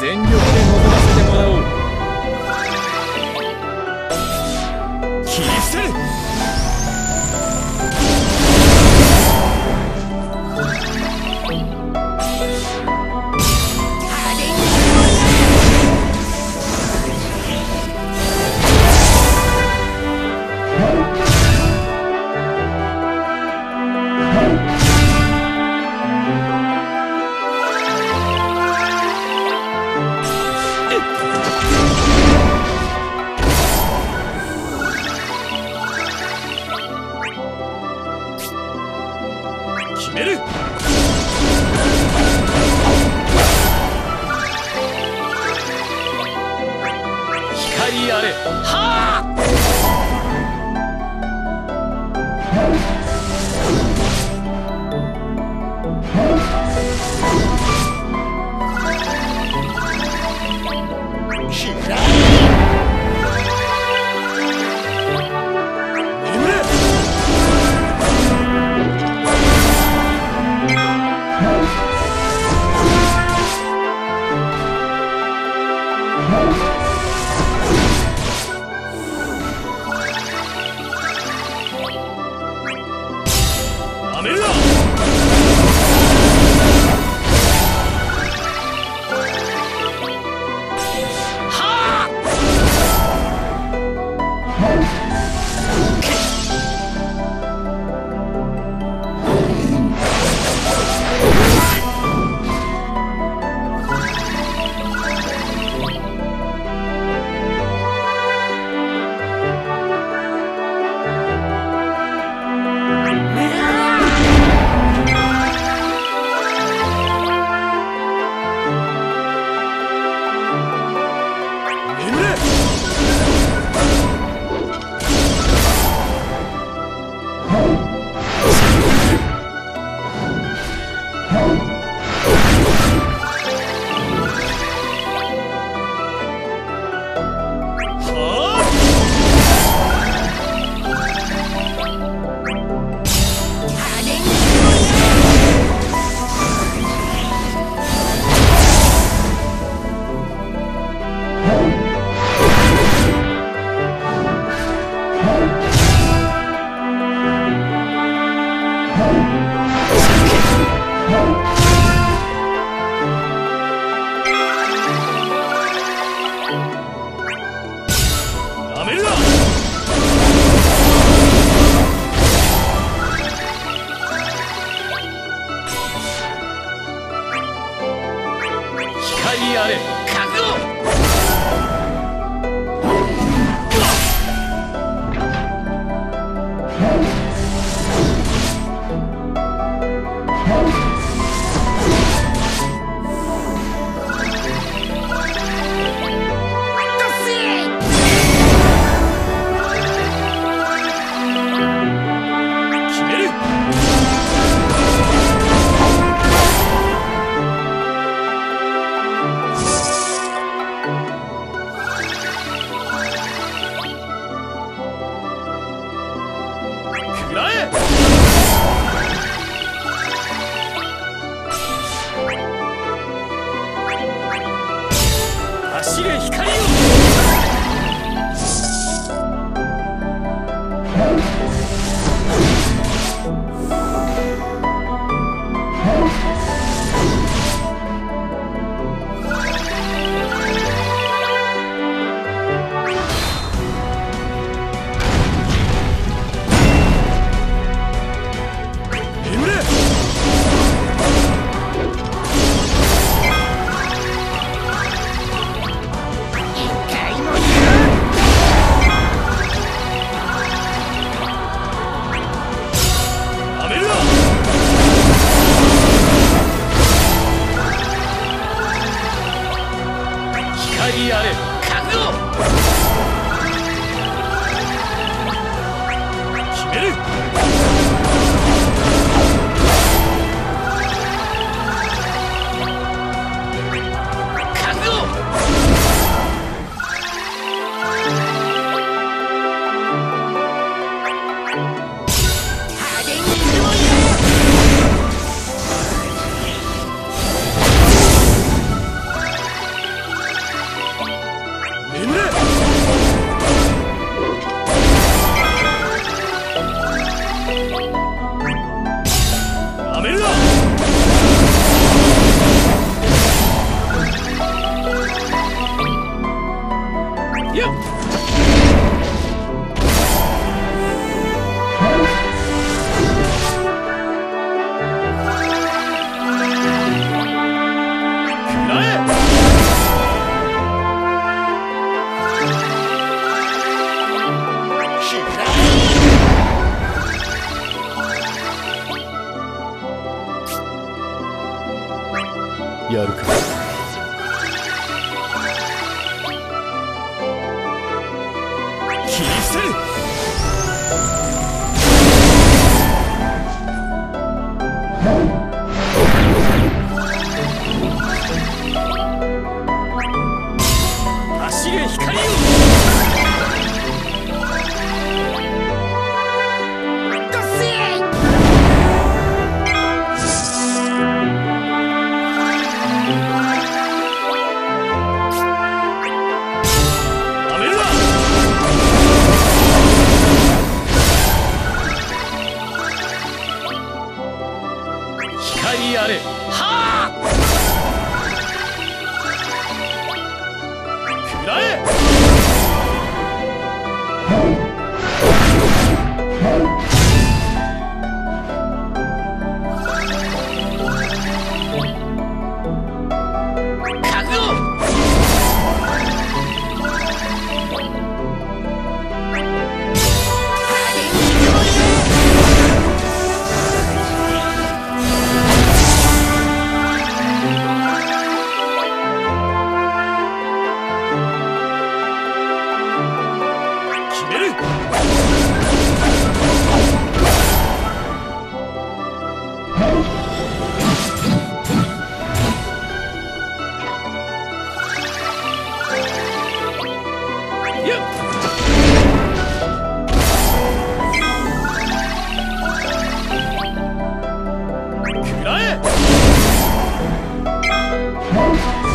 全力で臨ませてもらおう。खड़ी あっ!あれ。はあ！Música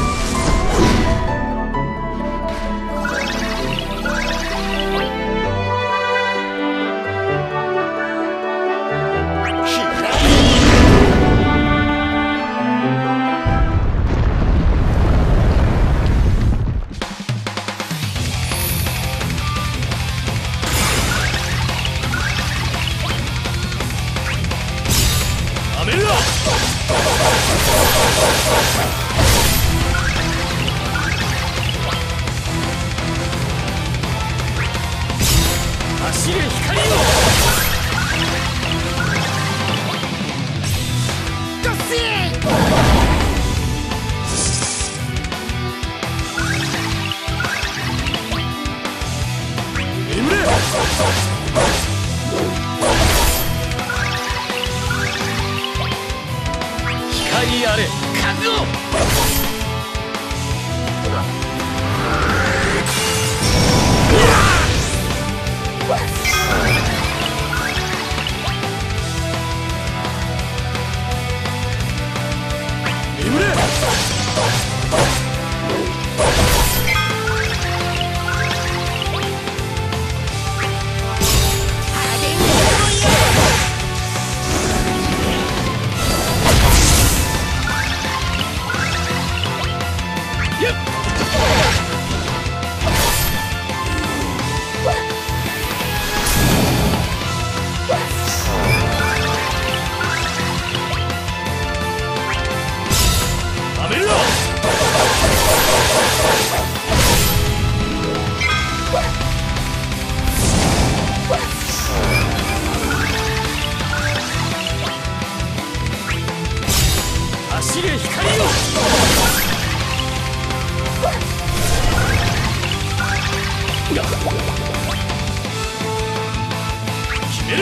勝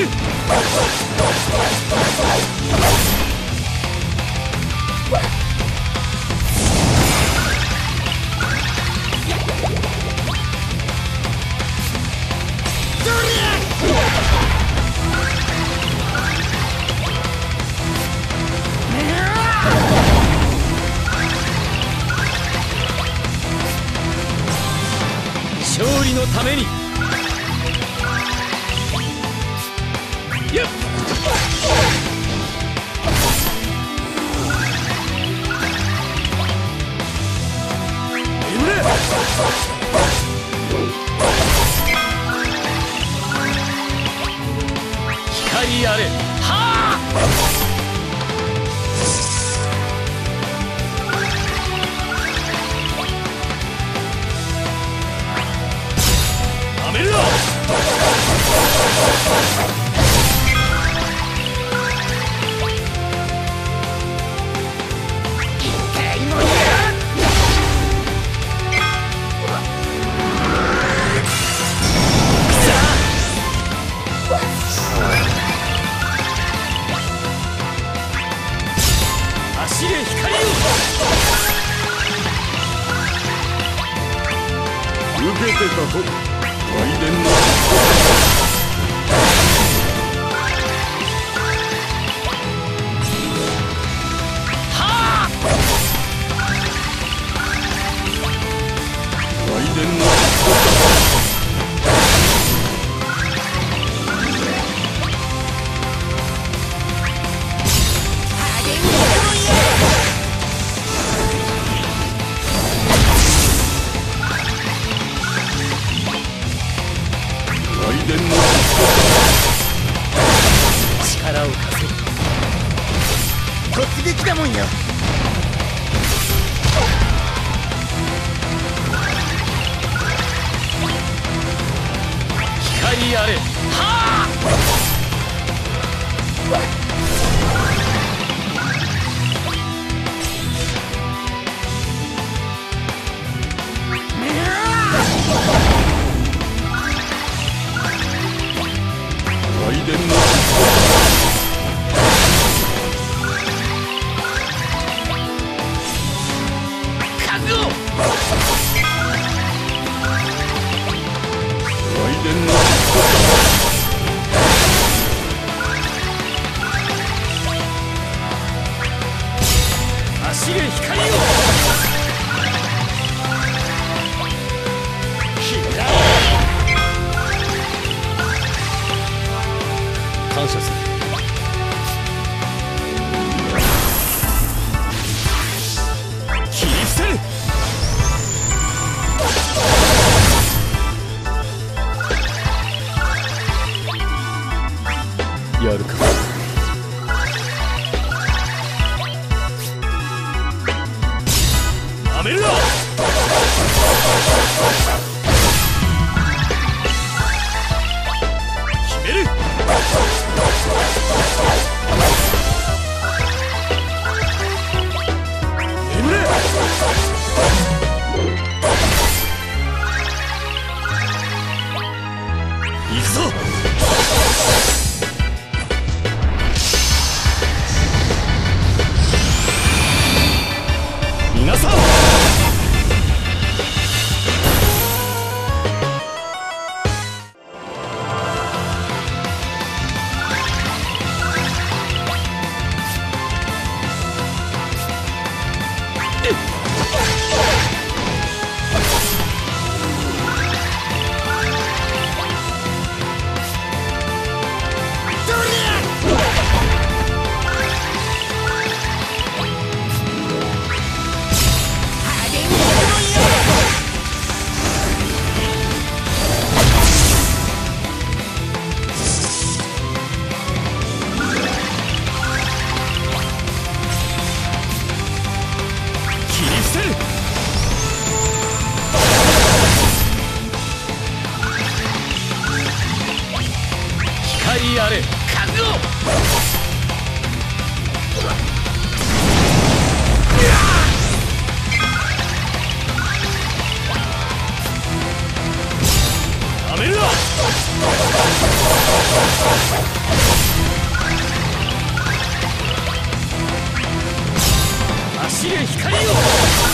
利のために。光あれ。はあ。No! 行くぞ。があれ。覚悟走れ光よ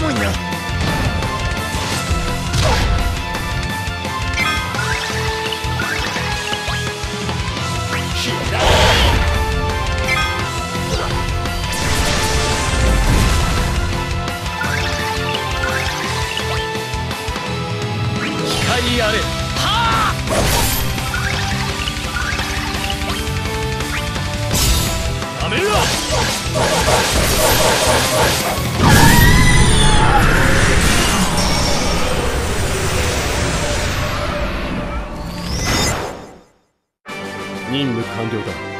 もんやめるな任務完了だ。